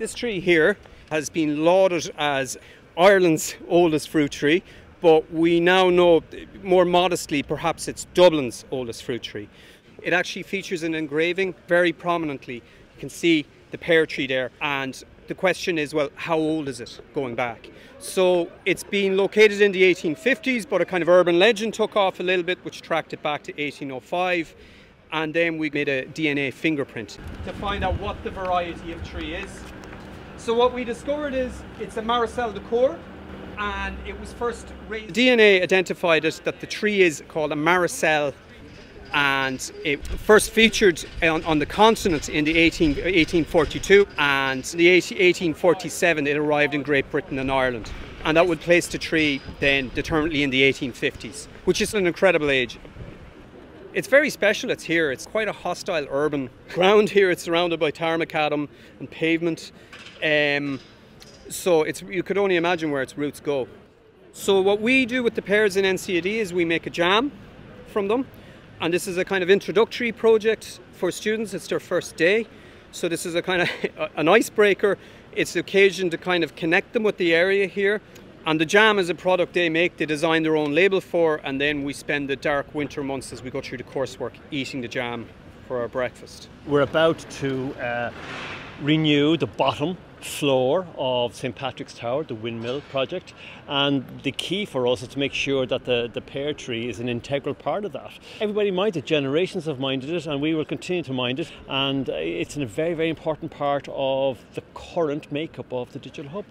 This tree here has been lauded as Ireland's oldest fruit tree, but we now know more modestly perhaps it's Dublin's oldest fruit tree. It actually features an engraving very prominently. You can see the pear tree there, and the question is well, how old is it going back? So it's been located in the 1850s, but a kind of urban legend took off a little bit, which tracked it back to 1805 and then we made a DNA fingerprint to find out what the variety of tree is. So what we discovered is it's a Maréchal du Coeur and it was first raised. DNA identified it that the tree is called a Maréchal and it first featured on, on the continent in the 18, 1842 and in the 1847 it arrived in Great Britain and Ireland and that would place the tree then determinately in the 1850s which is an incredible age it's very special. It's here. It's quite a hostile urban ground here. It's surrounded by tar macadam and pavement. Um, so it's you could only imagine where its roots go. So what we do with the pears in NCAD is we make a jam from them. And this is a kind of introductory project for students. It's their first day. So this is a kind of an icebreaker. It's the occasion to kind of connect them with the area here and the jam is a product they make, they design their own label for, and then we spend the dark winter months as we go through the coursework eating the jam for our breakfast. We're about to uh, renew the bottom floor of St Patrick's Tower, the windmill project, and the key for us is to make sure that the, the pear tree is an integral part of that. Everybody minded, generations have minded it, and we will continue to mind it, and it's a very, very important part of the current makeup of the digital hub.